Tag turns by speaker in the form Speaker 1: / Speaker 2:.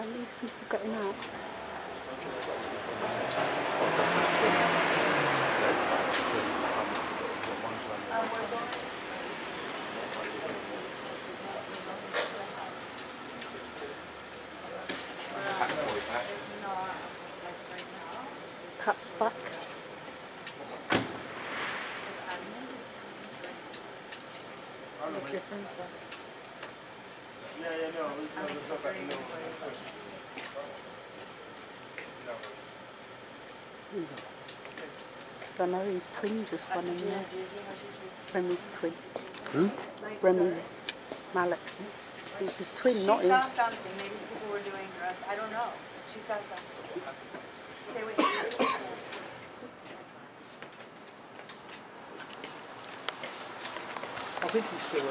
Speaker 1: these people getting out? Cuts back.
Speaker 2: Look, your friend's back.
Speaker 3: Yeah, yeah, no, this is the stuff I can know.
Speaker 1: I know his twin just went in there. Rami's twin.
Speaker 4: Who?
Speaker 1: Rami Malek. It was his twin,
Speaker 2: She
Speaker 1: not him.
Speaker 2: saw something. Maybe these people were doing drugs. I don't know. She saw something. Okay, wait.
Speaker 3: I think he's still.